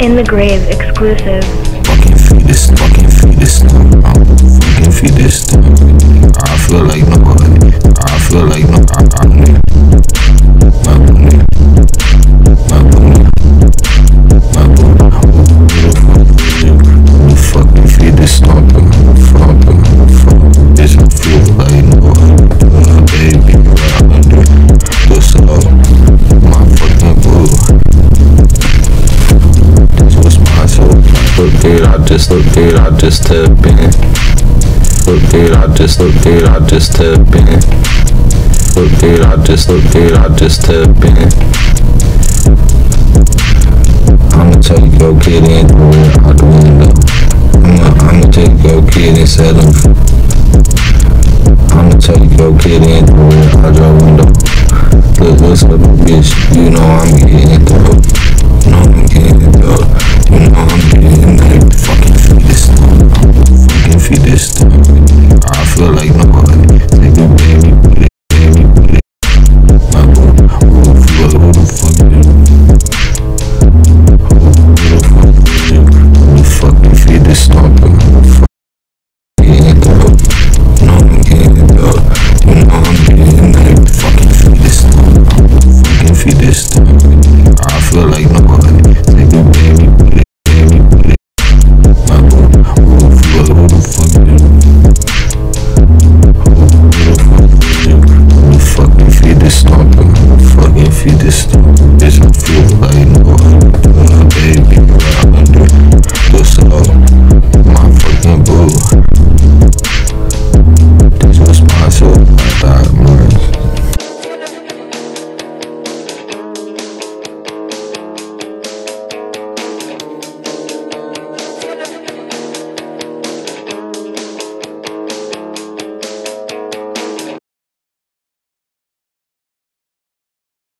In the grave exclusive. Fucking feed this, fucking feed this. Fucking feed this. I feel like nobody. I feel like no. I just look good, I just tap in. Look good, I just look good, I just tap in. Look good, I just look good, I just tap in. I'ma tell you go get in through it out the window. I'ma, I'ma take you kid in, set them. I'ma take you kid in through it out your window. Look, listen up, bitch, you know I'm getting feel like nobody.